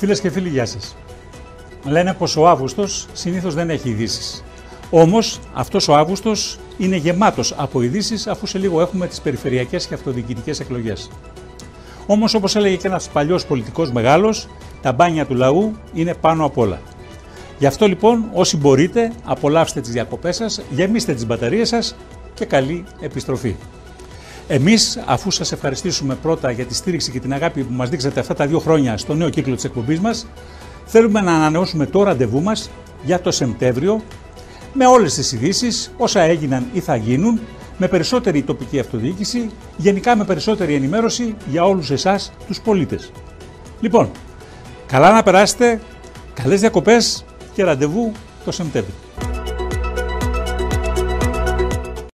Φίλες και φίλοι, γεια σας. Λένε πως ο Αύγουστος συνήθως δεν έχει ειδήσεις. Όμως αυτός ο Αύγουστος είναι γεμάτος από ειδήσεις, αφού σε λίγο έχουμε τις περιφερειακές και αυτοδιοικητικές εκλογές. Όμως, όπως έλεγε και ένας παλιός πολιτικός μεγάλος, τα μπάνια του λαού είναι πάνω απ' όλα. Γι' αυτό λοιπόν, όσοι μπορείτε, απολαύστε τις διακοπές σας, γεμίστε τις μπαταρίες σας και καλή επιστροφή. Εμείς, αφού σας ευχαριστήσουμε πρώτα για τη στήριξη και την αγάπη που μας δείξατε αυτά τα δύο χρόνια στο νέο κύκλο της εκπομπής μας, θέλουμε να ανανεώσουμε το ραντεβού μας για το Σεπτέμβριο με όλες τις ειδήσεις, όσα έγιναν ή θα γίνουν, με περισσότερη τοπική αυτοδιοίκηση, γενικά με περισσότερη ενημέρωση για όλους εσάς τους πολίτες. Λοιπόν, καλά να περάσετε, καλές διακοπές και ραντεβού το Σεπτέμβριο.